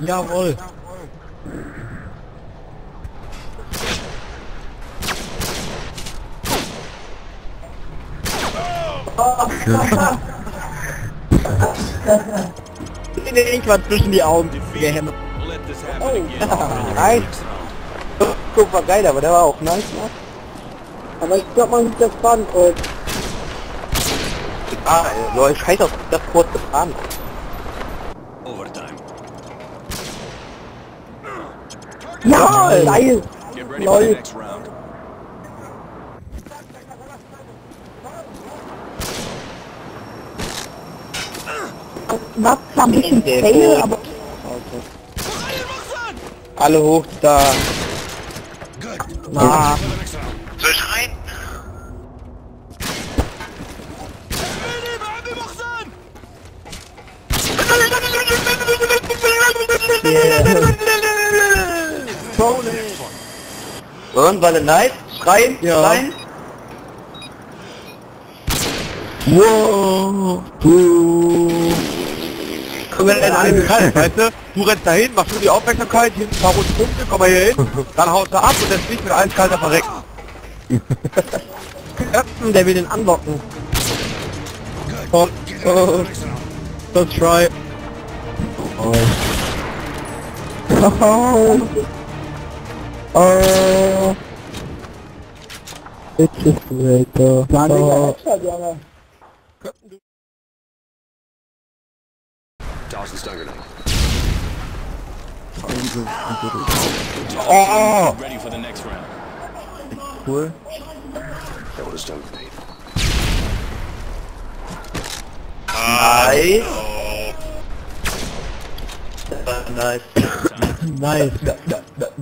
Jawohl. Ich war zwischen die Augen this happen again. Nein. Guck, war geil, aber der war auch nice, ne? Aber ich glaub, man sieht das Fadenkreuz. Ah, so, ich scheiß auf das kurze Fadenkreuz. Overtime. Ja, geil. Lol. round. War ein bisschen fail, Boden. aber Alle hoch da. Na, Soll ich rein? Und war der nice? Schreien, Ja. schreien. Wow. Wir denn Nein, einen kalt, weißt du? Du rennst dahin, machst nur die Aufmerksamkeit, hier ein paar Runden Punkte, komm mal hier hin, dann haust du ab und dann fliegt mit einem kalter verreckt. Captain, der will den anlocken. Oh, oh. Let's try. Oh. Oh. Oh. It's just great though. Oh. Dawson's dagger now. Oh! Ready for the next round. What? That was done for me. Nice. nice. nice.